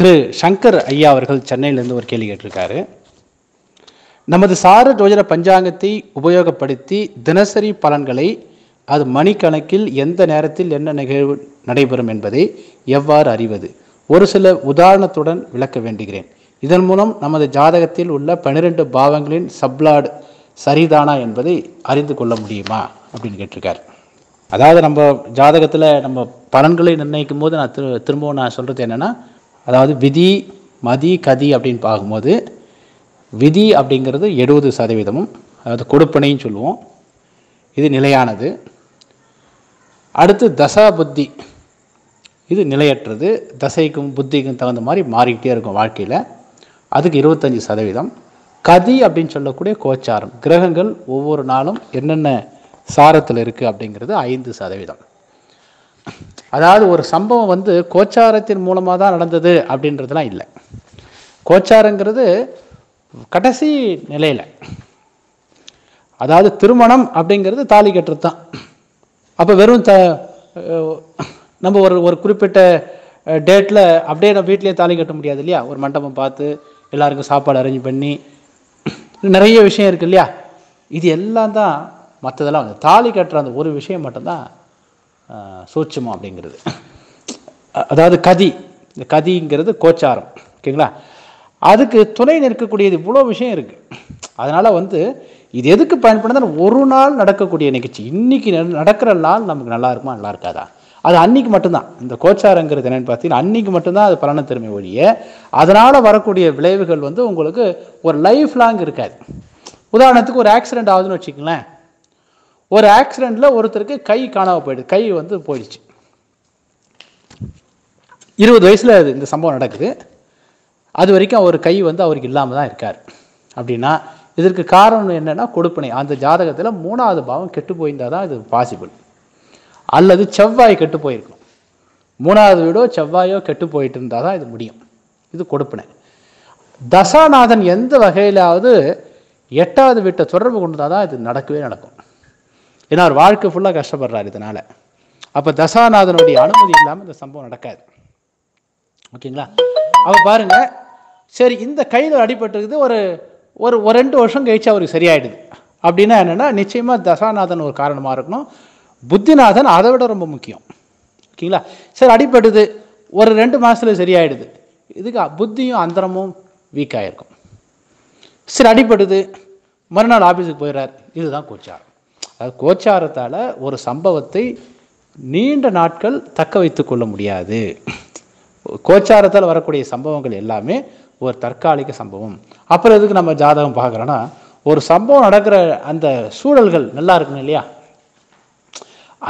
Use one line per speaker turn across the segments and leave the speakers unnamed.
திரு சங்கர் ஐயா அவர்கள் சென்னையிலேருந்து ஒரு கேள்வி கேட்டிருக்காரு. நமது சார ஜோதிட பஞ்சாங்கத்தை உபயோகப்படுத்தி தினசரி பலன்களை அது மணிக்கணக்கில் எந்த நேரத்தில் என்ன நிகழ்வு நடைபெறும் என்பதை எவ்வாறு அறிவது? ஒரு சில உதாரணத்துடன் விளக்க வேண்டுகிறேன். இதன் மூலம் நமது ஜாதகத்தில் உள்ள பன்னிரெண்டு பாவங்களின் சப்ளாடு சரிதானா என்பதை அறிந்து கொள்ள முடியுமா? அப்படின்னு கேட்டிருக்காரு. அதாவது நம்ம ஜாதகத்தில் நம்ம பலன்களை நிர்ணயிக்கும் போது நான் திரு திரும்பவும் நான் சொல்கிறது என்னென்னா அதாவது விதி மதி கதி அப்படின்னு பார்க்கும்போது விதி அப்படிங்கிறது எழுபது சதவீதமும் அதாவது கொடுப்பனைன்னு சொல்லுவோம். இது நிலையானது. அடுத்து தசா புத்தி. இது நிலையற்றது. தசைக்கும் புத்திக்கும் தகுந்த மாதிரி மாறிக்கிட்டே இருக்கும் வாழ்க்கையில். அதுக்கு இருபத்தஞ்சி சதவீதம். கதி அப்படின்னு சொல்லக்கூடிய கோச்சாரம். கிரகங்கள் ஒவ்வொரு நாளும் என்னென்ன சாரத்தில் இருக்குது அப்படிங்கிறது ஐந்து சதவீதம். அதாவது ஒரு சம்பவம் வந்து கோச்சாரத்தின் மூலமாக தான் நடந்தது அப்படின்றதுலாம் இல்லை. கோச்சாரங்கிறது கடைசி நிலையில். அதாவது திருமணம் அப்படிங்கிறது தாலி கட்டுறது தான். அப்போ வெறும் த நம்ம ஒரு ஒரு குறிப்பிட்ட டேட்டில் அப்படியே நம்ம வீட்லேயே தாலி கட்ட முடியாது இல்லையா? ஒரு மண்டபம் பார்த்து எல்லாருக்கும் சாப்பாடு அரேஞ்ச் பண்ணி நிறைய விஷயம் இருக்கு இல்லையா? இது எல்லாம் தான் மற்றதெல்லாம் வந்து தாலி கட்டுற அந்த ஒரு விஷயம் மட்டும்தான் சூட்சமம் அப்படிங்கிறது. அதாவது கதி. இந்த கதிங்கிறது கோச்சாரம். ஓகேங்களா? அதுக்கு துணை நிற்கக்கூடியது இவ்வளோ விஷயம் இருக்குது அதனால் வந்து இது எதுக்கு பயன்படுதுன்னா ஒரு நாள் நடக்கக்கூடிய நிகழ்ச்சி. இன்றைக்கி நடக்கிற நாள் நமக்கு நல்லா இருக்குமா நல்லா இருக்காதா? அது அன்னைக்கு மட்டும்தான். இந்த கோச்சாரங்கிறது என்னென்னு பார்த்தீங்கன்னா அன்னைக்கு மட்டும்தான் அது பலனை திறமை ஒழிய அதனால் வரக்கூடிய விளைவுகள் வந்து உங்களுக்கு ஒரு லைஃப் லாங் இருக்காது. உதாரணத்துக்கு ஒரு ஆக்சிடென்ட் ஆகுதுன்னு வச்சுக்கங்களேன். ஒரு ஆக்சிடெண்ட்டில் ஒருத்தருக்கு கை காணாமல் போயிடுது. கை வந்து போயிடுச்சு. இருபது வயசில் அது இந்த சம்பவம் நடக்குது. அது வரைக்கும் அவர் கை வந்து அவருக்கு இல்லாமல் தான் இருக்கார். அப்படின்னா இதற்கு காரணம் என்னென்னா கொடுப்பனை. அந்த ஜாதகத்தில் மூணாவது பாவம் கெட்டு போயிருந்தால் தான் இது பாசிபிள் அல்லது செவ்வாய் கெட்டு போயிருக்கும் மூணாவது வீடோ செவ்வாயோ கெட்டு போயிட்டு இருந்தால் தான் இது முடியும். இது கொடுப்பனை. தசாநாதன் எந்த வகையிலாவது எட்டாவது வீட்டை தொடர்பு கொண்டதாக தான் இது நடக்கவே நடக்கும். ஏன்னா அவர் வாழ்க்கை ஃபுல்லாக கஷ்டப்படுறாரு இதனால். அப்போ தசாநாதனுடைய அனுமதி இல்லாமல் இந்த சம்பவம் நடக்காது. ஓகேங்களா? அப்போ பாருங்க சரி இந்த கையில் அடிபட்டுருக்குது ஒரு ஒரு ஒரு ரெண்டு வருஷம் கழிச்சு அவருக்கு சரியாயிடுது. அப்படின்னா என்னென்னா நிச்சயமாக தசாநாதன் ஒரு காரணமாக இருக்கணும். புத்திநாதன் அதை விட ரொம்ப முக்கியம். ஓகேங்களா? சரி அடிபடுது ஒரு ரெண்டு மாதத்துல சரியாயிடுது. இதுக்கு புத்தியும் அந்தரமும் வீக் ஆகிருக்கும் சரி அடிபடுது மறுநாள் ஆஃபீஸுக்கு போயிடுறார். இதுதான் கூச்சாரம். அதாவது கோச்சாரத்தால் ஒரு சம்பவத்தை நீண்ட நாட்கள் தக்க வைத்து கொள்ள முடியாது. கோச்சாரத்தால் வரக்கூடிய சம்பவங்கள் எல்லாமே ஒரு தற்காலிக சம்பவம். அப்புறம் எதுக்கு நம்ம ஜாதகம் பார்க்குறோன்னா ஒரு சம்பவம் நடக்கிற அந்த சூழல்கள் நல்லா இருக்கணும் இல்லையா?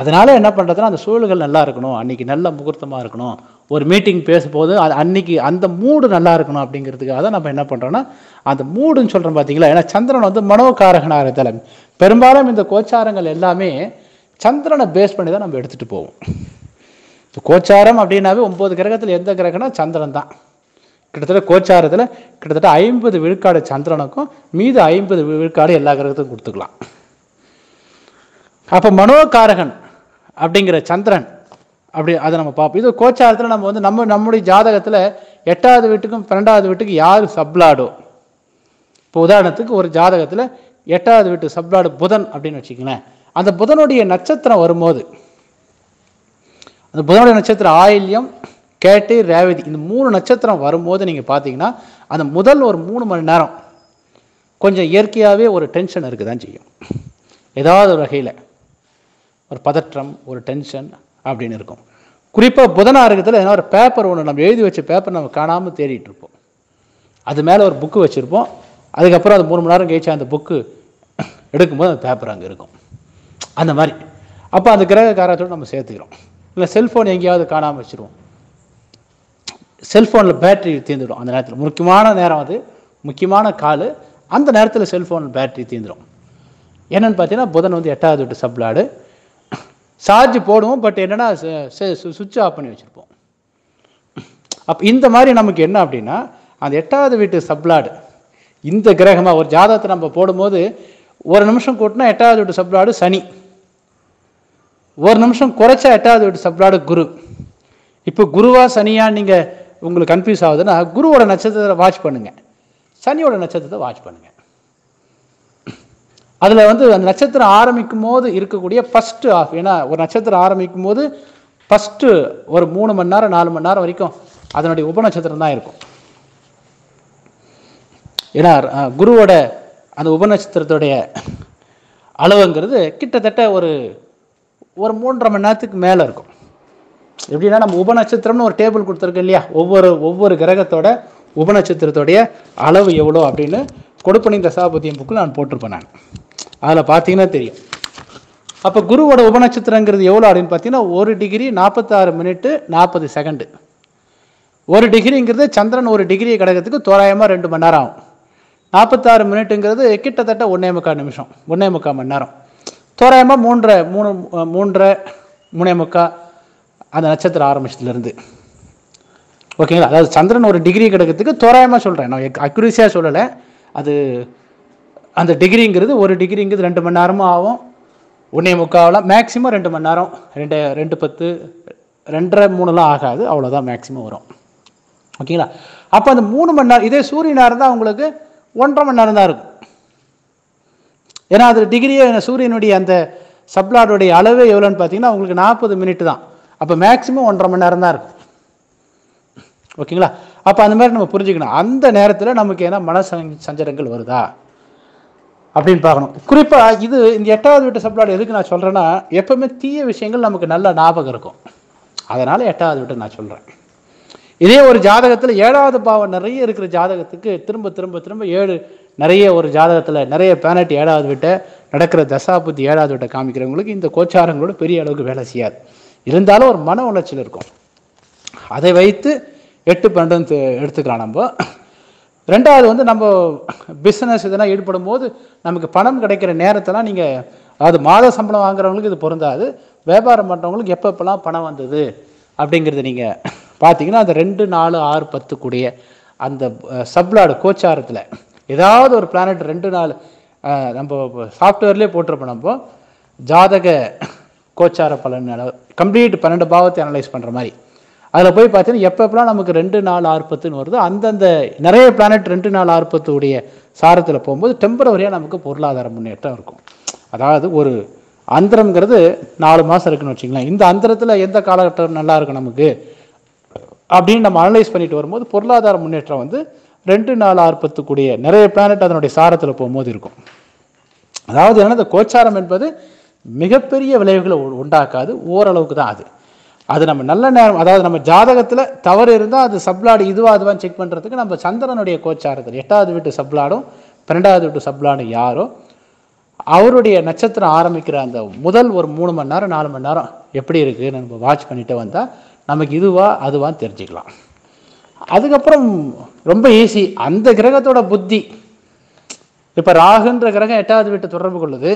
அதனால என்ன பண்ணுறதுன்னா அந்த சூழல்கள் நல்லா இருக்கணும். அன்றைக்கி நல்ல முகூர்த்தமாக இருக்கணும். ஒரு மீட்டிங் பேசும்போது அது அன்னைக்கு அந்த மூடு நல்லா இருக்கணும் அப்படிங்கிறதுக்காக தான் நம்ம என்ன பண்ணுறோன்னா அந்த மூடுன்னு சொல்கிறோம் பார்த்தீங்களா ஏன்னா சந்திரன் வந்து மனோகாரகனாக இருந்தாலும் பெரும்பாலும் இந்த கோச்சாரங்கள் எல்லாமே சந்திரனை பேஸ் பண்ணி தான் நம்ம எடுத்துகிட்டு போவோம். இந்த கோச்சாரம் அப்படின்னாவே ஒம்பது கிரகத்தில் எந்த கிரகம்னா சந்திரன் தான். கிட்டத்தட்ட கோச்சாரத்தில் கிட்டத்தட்ட ஐம்பது விழுக்காடு சந்திரனுக்கும் மீது ஐம்பது விழுக்காடு எல்லா கிரகத்துக்கும் கொடுத்துக்கலாம். அப்போ மனோகாரகன் அப்படிங்கிற சந்திரன் அப்படி அதை நம்ம பார்ப்போம். இது கோச்சாரத்தில் நம்ம வந்து நம்ம நம்முடைய ஜாதகத்தில் எட்டாவது வீட்டுக்கும் பன்னெண்டாவது வீட்டுக்கு யார் சப்லாடோ இப்போ உதாரணத்துக்கு ஒரு ஜாதகத்தில் எட்டாவது வீட்டு சப்ளாடு புதன் அப்படின்னு வச்சுக்கங்களேன். அந்த புதனுடைய நட்சத்திரம் வரும்போது அந்த புதனுடைய நட்சத்திரம் ஆயில்யம் கேட்டு ரேவதி இந்த மூணு நட்சத்திரம் வரும்போது நீங்கள் பார்த்தீங்கன்னா அந்த முதல் ஒரு மூணு மணி நேரம் கொஞ்சம் இயற்கையாகவே ஒரு டென்ஷன் இருக்க தான் செய்யும். ஏதாவது ஒரு வகையில் ஒரு பதற்றம் ஒரு டென்ஷன் அப்படின்னு இருக்கும். குறிப்பாக புதனா இருக்கிறதுல ஏன்னா ஒரு பேப்பர் ஒன்று நம்ம எழுதி வச்ச பேப்பர் நம்ம காணாமல் தேடிட்டு இருப்போம். அது மேலே ஒரு புக்கு வச்சுருப்போம். அதுக்கப்புறம் அது மூணு மணி நேரம் கழிச்சு அந்த புக்கு எடுக்கும்போது அந்த பேப்பர் அங்கே இருக்கும். அந்த மாதிரி. அப்போ அந்த கிரக காரத்தோடு நம்ம சேர்த்துக்கிறோம். இல்லை செல்ஃபோன் எங்கேயாவது காணாமல் வச்சுருவோம். செல்ஃபோனில் பேட்டரி தீர்ந்துடும் அந்த நேரத்தில். முக்கியமான நேரம் அது. முக்கியமான கால். அந்த நேரத்தில் செல்ஃபோனில் பேட்டரி தீர்ந்துடும் என்னென்னு பார்த்தீங்கன்னா புதன் வந்து எட்டாவது வீட்டு சப்ளாடு சார்ஜ் போடுவோம் பட் என்னென்னா சுவிட்ச் ஆஃப் பண்ணி வச்சுருப்போம். அப்போ இந்த மாதிரி நமக்கு என்ன அப்படின்னா அந்த எட்டாவது வீட்டு சப்ளாடு இந்த கிரகமாக ஒரு ஜாதகத்தை நம்ம போடும்போது ஒரு நிமிஷம் கூட்டினா எட்டாவது வீட்டு சப்ளாடு சனி. ஒரு நிமிஷம் குறைச்சா எட்டாவது வீட்டு சப்ளாடு குரு. இப்போ குருவா சனியா நீங்கள் உங்களுக்கு கன்ஃபியூஸ் ஆகுதுன்னா குருவோட நட்சத்திரத்தை வாட்ச் பண்ணுங்கள் சனியோட நட்சத்திரத்தை வாட்ச் பண்ணுங்கள் அதில் வந்து அந்த நட்சத்திரம் ஆரம்பிக்கும் போது இருக்கக்கூடிய ஃபஸ்ட்டு ஆஃப் ஏன்னா ஒரு நட்சத்திரம் ஆரம்பிக்கும் போது ஃபஸ்ட்டு ஒரு மூணு மணி நேரம் நாலு மணி நேரம் வரைக்கும் அதனுடைய உபநட்சத்திரம் தான் இருக்கும். ஏன்னா குருவோட அந்த உபநட்சத்திரத்துடைய அளவுங்கிறது கிட்டத்தட்ட ஒரு ஒரு மூன்றரை மணி நேரத்துக்கு மேலே இருக்கும். எப்படின்னா நம்ம உபநட்சத்திரம்னு ஒரு டேபிள் கொடுத்துருக்கோம் இல்லையா? ஒவ்வொரு ஒவ்வொரு கிரகத்தோட உபநட்சத்திரத்துடைய அளவு எவ்வளோ அப்படின்னு கொடுப்பனி தசாபதியம் புக்கில் நான் போட்டிருப்பேன் நான். அதில் பார்த்தீங்கன்னா தெரியும். அப்போ குருவோட உபநட்சத்திரங்கிறது எவ்வளோ அப்படின்னு பார்த்தீங்கன்னா ஒரு டிகிரி நாற்பத்தாறு மினிட்டு நாற்பது செகண்டு ஒரு டிகிரிங்கிறது சந்திரன் ஒரு டிகிரி கிடக்கிறதுக்கு தோராயமாக ரெண்டு மணி நேரம் ஆகும். நாற்பத்தாறு மினிட்டுங்கிறது கிட்டத்தட்ட ஒன்றே முக்கால் நிமிஷம் ஒன்றே முக்கால் மணி நேரம். தோராயமாக மூன்றரை மூணு மூன்றரை மூணே முக்கால் அந்த நட்சத்திரம் ஆரம்பிச்சதுலேருந்து. ஓகேங்களா? அதாவது சந்திரன் ஒரு டிகிரி கிடக்கிறதுக்கு தோராயமாக சொல்கிறேன் நான் அக்யூரேசியாக சொல்லலை. அது அந்த டிகிரிங்கிறது ஒரு டிகிரிங்கிறது ரெண்டு மணி நேரமும் ஆகும். ஒன்றே முக்காவெலாம் மேக்ஸிமம் ரெண்டு மணி நேரம். ரெண்டு ரெண்டு பத்து ரெண்டரை மூணுலாம் ஆகாது. அவ்வளோதான் மேக்ஸிமம் வரும். ஓகேங்களா? அப்போ அந்த மூணு மணி நேரம் இதே சூரியனாக இருந்தால் உங்களுக்கு ஒன்றரை மணி நேரம் தான் இருக்கும். ஏன்னா அது டிகிரியே சூரியனுடைய அந்த சப்ளாடுடைய அளவு எவ்வளோன்னு பார்த்தீங்கன்னா உங்களுக்கு நாற்பது மினிட் தான். அப்போ மேக்ஸிமம் ஒன்றரை மணி நேரம் தான் இருக்கும். ஓகேங்களா? அப்போ அந்த மாதிரி நம்ம புரிஞ்சுக்கணும். அந்த நேரத்தில் நமக்கு ஏன்னா மன சஞ்~ சஞ்சலங்கள் வருதா? அப்படின்னு பார்க்கணும். குறிப்பாக இது இந்த எட்டாவது வீட்டு சப்ளாடு எதுக்கு நான் சொல்கிறேன்னா எப்போவுமே தீய விஷயங்கள் நமக்கு நல்ல ஞாபகம் இருக்கும். அதனால் எட்டாவது வீட்டை நான் சொல்கிறேன் இதே ஒரு ஜாதகத்தில் ஏழாவது பாவம் நிறைய இருக்கிற ஜாதகத்துக்கு திரும்ப திரும்ப திரும்ப ஏழு நிறைய ஒரு ஜாதகத்தில் நிறைய பேனட் ஏழாவது வீட்டை நடக்கிற தசாபுத்தி ஏழாவது வீட்டை காமிக்கிறவங்களுக்கு இந்த கோச்சாரங்களோட பெரிய அளவுக்கு வேலை செய்யாது. இருந்தாலும் ஒரு மன உளைச்சல் இருக்கும். அதை வைத்து எட்டு பன்னெண்டு எடுத்துக்கலாம் நம்ம. ரெண்டாவது வந்து நம்ம பிஸ்னஸ் இதெல்லாம் ஈடுபடும் போது நமக்கு பணம் கிடைக்கிற நேரத்தெல்லாம் நீங்கள் அது மாத சம்பளம் வாங்குறவங்களுக்கு இது பொருந்தாது. வியாபாரம் பண்ணுறவங்களுக்கு எப்பப்பெல்லாம் பணம் வந்தது அப்படிங்கிறது நீங்கள் பார்த்தீங்கன்னா அந்த ரெண்டு நாலு ஆறு பத்து கூடிய அந்த சப்ளாடு கோச்சாரத்தில் ஏதாவது ஒரு பிளானட் ரெண்டு நாள் நம்ம சாஃப்ட்வேர்லேயே போட்டிருப்போம் நம்ம. ஜாதக கோச்சார பலன் கம்ப்ளீட் பன்னெண்டு பாவத்தை அனலைஸ் பண்ணுற மாதிரி. அதில் போய் பார்த்தீங்கன்னா எப்போ எப்பெல்லாம் நமக்கு ரெண்டு நாள் ஆர்பத்துன்னு வருதோ அந்தந்த நிறைய பிளானட் ரெண்டு நாள் ஆறு சாரத்தில் போகும்போது டெம்பரவரியாக நமக்கு பொருளாதார முன்னேற்றம் இருக்கும். அதாவது ஒரு அந்தரங்கிறது நாலு மாதம் இருக்குன்னு வச்சுங்களேன் இந்த அந்தரத்தில் எந்த காலகட்டம் நல்லா இருக்கும் நமக்கு? அப்படின்னு நம்ம அனலைஸ் பண்ணிட்டு வரும்போது பொருளாதார முன்னேற்றம் வந்து ரெண்டு நாள் ஆர்பத்துக்கூடிய நிறைய பிளானட் அதனுடைய சாரத்தில் போகும்போது இருக்கும். அதாவது என்ன இந்த கோச்சாரம் என்பது மிகப்பெரிய விளைவுகளை உண்டாக்காது. ஓரளவுக்கு தான் அது. அது நம்ம நல்ல நேரம் அதாவது நம்ம ஜாதகத்தில் தவறு இருந்தால் அது சப்ளாடு இதுவா அதுவான்னு செக் பண்ணுறதுக்கு நம்ம சந்திரனுடைய கோச்சாரத்தில் எட்டாவது வீட்டு சப்ளாடும் பன்னெண்டாவது வீட்டு சப்ளாடும் யாரோ அவருடைய நட்சத்திரம் ஆரம்பிக்கிற அந்த முதல் ஒரு மூணு மணி நேரம் நாலு மணி நேரம் எப்படி இருக்குன்னு நம்ம வாட்ச் பண்ணிட்டு வந்தால் நமக்கு இதுவா அதுவான்னு தெரிஞ்சுக்கலாம். அதுக்கப்புறம் ரொம்ப ஈஸி அந்த கிரகத்தோட புத்தி. இப்போ ராகுன்ற கிரகம் எட்டாவது வீட்டை தொடர்பு கொள்ளுது.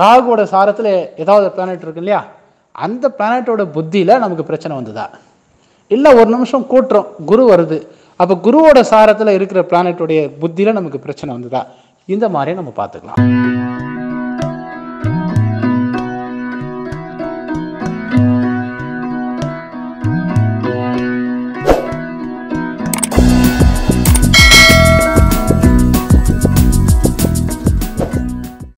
ராகுவோட சாரத்தில் ஏதாவது பிளானட் இருக்கு இல்லையா அந்த பிளானட்டோட புத்தியில் நமக்கு பிரச்சனை வந்ததா? இல்லை ஒரு நிமிஷம் கூட்டுறோம் குரு வருது. அப்போ குருவோட சாரத்தில் இருக்கிற பிளானட்டோடைய புத்தியில் நமக்கு பிரச்சனை வந்ததா? இந்த மாதிரி நம்ம பார்த்துக்கலாம்.